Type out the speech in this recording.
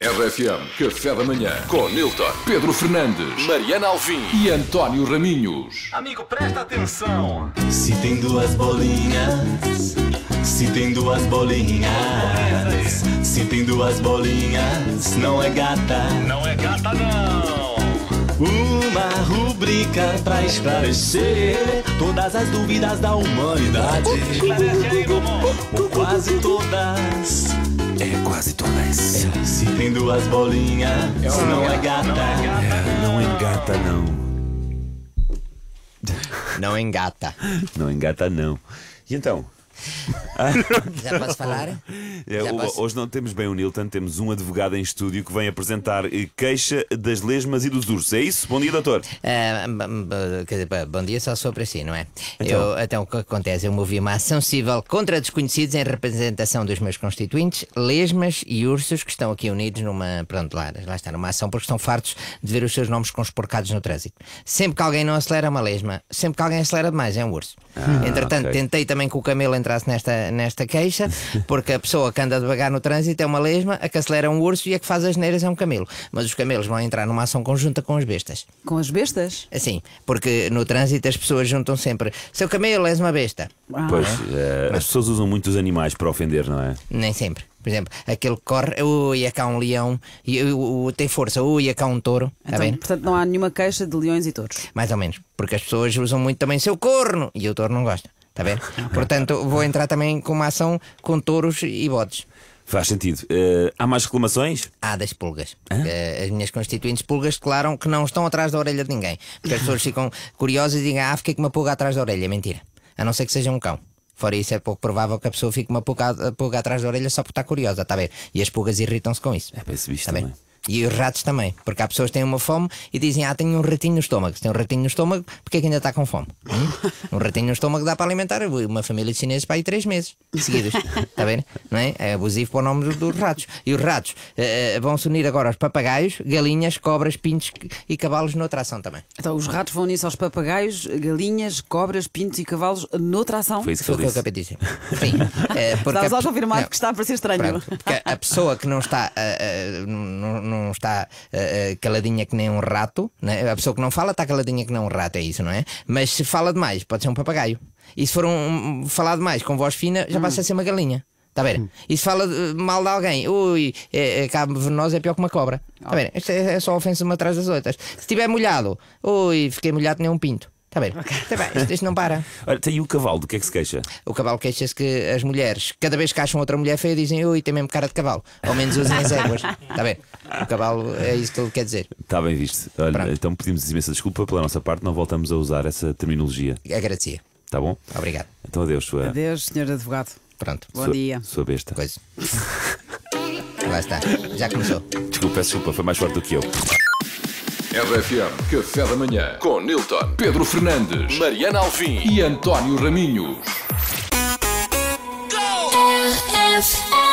RFM Café da Manhã com Nilton, Pedro Fernandes, Mariana Alvim e António Raminhos. Amigo, presta atenção. Se tem duas bolinhas, se tem duas bolinhas, se tem duas bolinhas, não é gata. Não é gata, não. Uma rubrica pra esclarecer todas as dúvidas da humanidade. Esclarece aí. Ou quase todas. É quase todas. Se tem duas bolinhas, não é gata. Não engata, não. Não engata. Não engata, não. E então? Já posso falar? É, Já posso? hoje não temos bem o Nilton, temos um advogado em estúdio que vem apresentar eh, queixa das lesmas e dos ursos. É isso? Bom dia, doutor. Ah, b- b- bom dia só sou para si, não é? Então. Eu, então o que acontece? Eu movi uma ação civil contra desconhecidos em representação dos meus constituintes, lesmas e ursos que estão aqui unidos numa. Pronto, lá, lá está, numa ação porque estão fartos de ver os seus nomes consporcados no trânsito. Sempre que alguém não acelera é uma lesma, sempre que alguém acelera demais é um urso. Entretanto, ok. tentei também que o camelo entrasse nesta, nesta queixa, porque a pessoa que anda devagar no trânsito é uma lesma, a que acelera é um urso e a que faz as neiras é um camelo. Mas os camelos vão entrar numa ação conjunta com as bestas. Com as bestas? Assim, porque no trânsito as pessoas juntam sempre seu camelo, és uma besta. Pois, eh, as pessoas usam muito os animais para ofender, não é? Nem sempre. Por exemplo, aquele que corre, ui, é cá um leão, e tem força, ui, é cá um touro. Está Então, bem? portanto, não há nenhuma queixa de leões e touros. Mais ou menos. Porque as pessoas usam muito também seu corno e o touro não gosta. Está bem? Portanto, vou entrar também com uma ação com touros e bodes. Faz sentido. Eh, há mais reclamações? Ah, das pulgas. Eh, As minhas constituintes pulgas declaram que não estão atrás da orelha de ninguém. Porque as pessoas ficam curiosas e dizem, ah, fiquei com uma pulga atrás da orelha. Mentira. A não ser que seja um cão. Fora isso, é pouco provável que a pessoa fique uma pulga, pulga atrás da orelha só por estar curiosa, está ver? E as pulgas irritam-se com isso. É esse bicho Tá bem? E os ratos também, porque há pessoas que têm uma fome e dizem, ah, tenho um ratinho no estômago. Se tem um ratinho no estômago, porque é que ainda está com fome? Hum? Um ratinho no estômago dá para alimentar uma família de chineses para aí três meses seguidos. Está bem? Não é? É abusivo para o nome dos, ratos. E os ratos eh, eh, vão se unir agora aos papagaios, galinhas, cobras, pintos e cavalos noutra ação também. Então, os ratos vão nisso aos papagaios, galinhas, cobras, pintos e cavalos noutra ação. Foi isso que Foi o ele que eu disse. acabei de dizer. Sim. eh, porque Estás a confirmar não. que está a parecer estranho. Pronto, porque a pessoa que não está, ah, ah, não, não está ah, ah, caladinha que nem um rato, né? a pessoa que não fala está caladinha que nem um rato, é isso, não é? Mas se fala demais, pode ser um papagaio. E se for um, um- falar demais com voz fina, já passa a ser uma galinha. Está a ver? E se fala eh, mal de alguém, ui, é, é, cabo venenoso é pior que uma cobra. Está a ver? Isto é, é só ofensa uma atrás das outras. Se estiver molhado, ui, fiquei molhado nem um pinto. Está a ver? Tá bem, isto, isto não para. Olha, tem o cavalo, do que é que se queixa? O cavalo queixa-se que as mulheres, cada vez que acham outra mulher feia, dizem ui, tem mesmo cara de cavalo. Ao menos usem as éguas. Está bem? O cavalo é isso que ele quer dizer. Está bem visto. Olha, Pronto. então pedimos imensa desculpa pela nossa parte, não voltamos a usar essa terminologia. Agradecia. Está bom? Obrigado. Então adeus, sua, Adeus, senhor advogado. Pronto. Bom sua, dia. sua besta. Coisa. Lá está. Já começou. Desculpa, peço desculpa, foi mais forte do que eu. RFM Café da Manhã com Nilton, Pedro Fernandes, Mariana Alvim e António Raminhos. RFM